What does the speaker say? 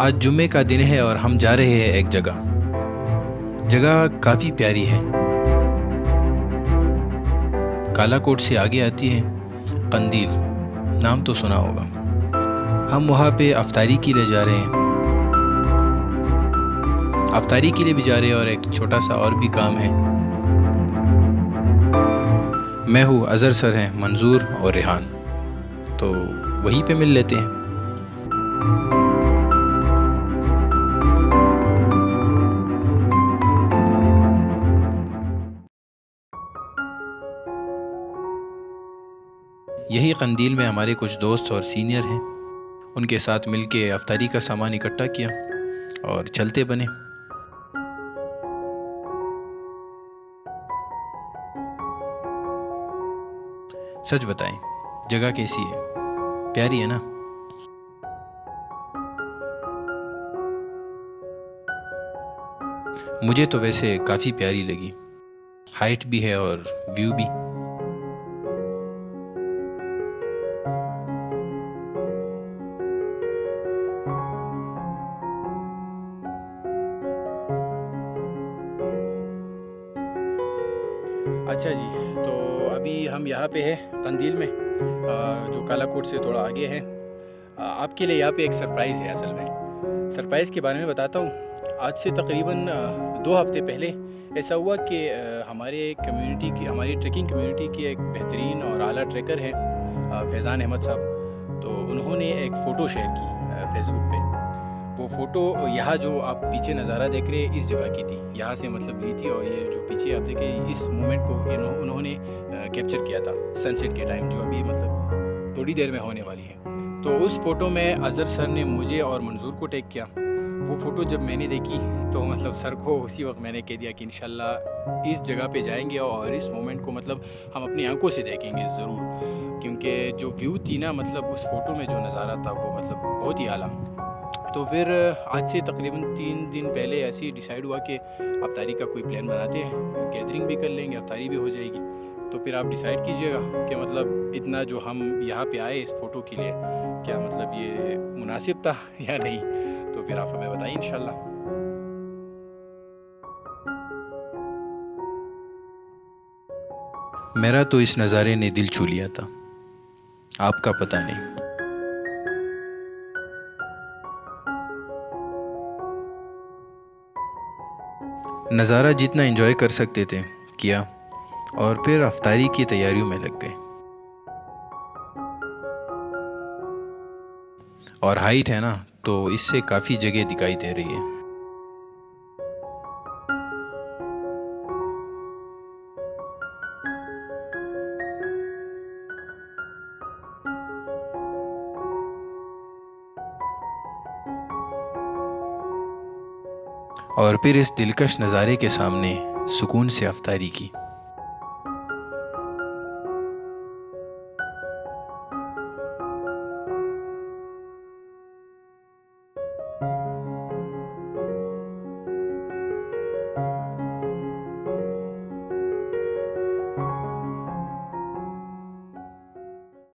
आज जुम्मे का दिन है और हम जा रहे हैं एक जगह। जगह काफ़ी प्यारी है। कालाकोट से आगे आती है कंदील। नाम तो सुना होगा। हम वहाँ पे अफ्तारी के लिए जा रहे हैं। अफ्तारी के लिए भी जा रहे हैं और एक छोटा सा और भी काम है। मैं हूँ अज़हर सर हैं, मंजूर और रेहान। तो वहीं पे मिल लेते हैं। यही कंदील में हमारे कुछ दोस्त और सीनियर हैं। उनके साथ मिलके अफ्तारी का सामान इकट्ठा किया और चलते बने। सच बताएँ, जगह कैसी है? प्यारी है ना? मुझे तो वैसे काफ़ी प्यारी लगी। हाइट भी है और व्यू भी। अच्छा जी तो अभी हम यहाँ पे हैं, कंदील में। जो कालाकोट से थोड़ा आगे है। आपके लिए यहाँ पे एक सरप्राइज़ है असल में। सरप्राइज़ के बारे में बताता हूँ। आज से तकरीबन दो हफ़्ते पहले ऐसा हुआ कि हमारे कम्युनिटी की, हमारी ट्रैकिंग कम्युनिटी की एक बेहतरीन और आला ट्रैकर है फैज़ान अहमद साहब। तो उन्होंने एक फ़ोटो शेयर की फेसबुक पे। वो फ़ोटो यहाँ जो आप पीछे नज़ारा देख रहे हैं, इस जगह की थी। यहाँ से मतलब ली थी और ये जो पीछे आप देखें, इस मोमेंट को उन्होंने कैप्चर किया था सनसेट के टाइम जो अभी मतलब थोड़ी देर में होने वाली है। तो उस फ़ोटो में अज़हर सर ने मुझे और मंजूर को टेक किया। वो फ़ोटो जब मैंने देखी तो मतलब सर को उसी वक्त मैंने कह दिया कि इन इस जगह पे जाएँगे और इस मोमेंट को मतलब हम अपनी आँखों से देखेंगे ज़रूर। क्योंकि जो व्यू थी ना मतलब उस फ़ोटो में जो नज़ारा था, वो मतलब बहुत ही आला। तो फिर आज से तकरीबन तीन दिन पहले ऐसे ही डिसाइड हुआ कि अफ्तारी का कोई प्लान बनाते हैं गैदरिंग भी कर लेंगे अफ्तारी भी हो जाएगी। तो फिर आप डिसाइड कीजिएगा कि मतलब इतना जो हम यहाँ पे आए इस फ़ोटो के लिए, क्या मतलब ये मुनासिब था या नहीं? तो फिर आप हमें बताइए इन मेरा तो इस नज़ारे ने दिल छू लिया था। आपका पता नहीं। नज़ारा जितना एंजॉय कर सकते थे, किया, और फिर अफ्तारी की तैयारियों में लग गए। और हाइट है ना तो इससे काफ़ी जगह दिखाई दे रही है। और फिर इस दिलकश नज़ारे के सामने सुकून से अफ्तारी की।